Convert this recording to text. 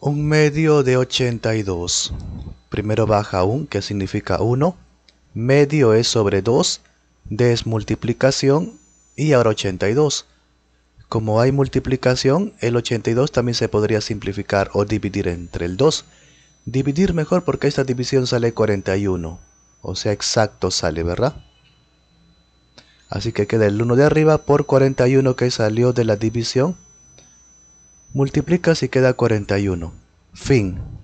Un medio de 82. Primero baja un, que significa 1. Medio es sobre 2. D es multiplicación. Y ahora 82. Como hay multiplicación, el 82 también se podría simplificar o dividir entre el 2. Dividir mejor porque esta división sale 41. O sea, exacto sale, ¿verdad? Así que queda el 1 de arriba por 41 que salió de la división. Multiplicas y queda 41. Fin.